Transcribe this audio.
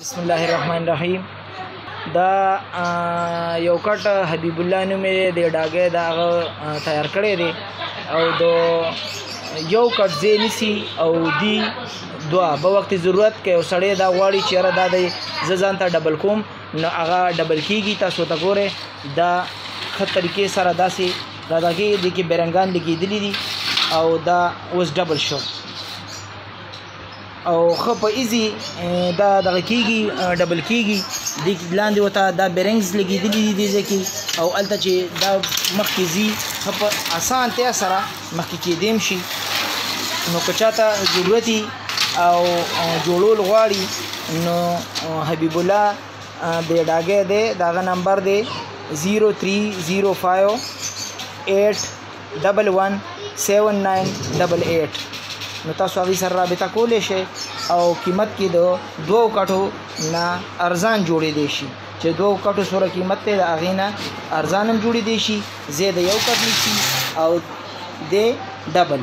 بسم الله الرحمن الرحیم دا یو کټ حبیب الله نومې د ډاګې دا تیار کړی دی او د یو کټ ځای نیسي او دی دوا به وخت ضرورت کې او سړی دا غواړي چې را دا دی زه ځان ته ډبل کوم نو هغه ډبل کیږي تاسو ته ګوره دا خط طریقې سره داسې دا دغه د کې بیرنګان لګېدلې دي او دا اوس ډبل شو او خو په ایزي دا دغه کیږي ډبل کیږي د لاندې وته دا بیرنګز لګیدلې دي ځکه او الته چې دا مخکې زی خو په اسان ته سره مخکې کېدیم شي نو که چاته ضرورت او جوړول غواړي نو حبیب الله د ډاګه دی داغه نمبر دی 0305 8 ډبل ون سیون ناین ډبل ایټ نو تاسو هغه سره رابطه کولای شئ او قیمت کې د دوو کټو نه ارزان جوړې دي شي چې دوو کټو سره قیمت ته د هغه نه ارزان هم جوړې دي شي زید یو کټ نشي او د ډبل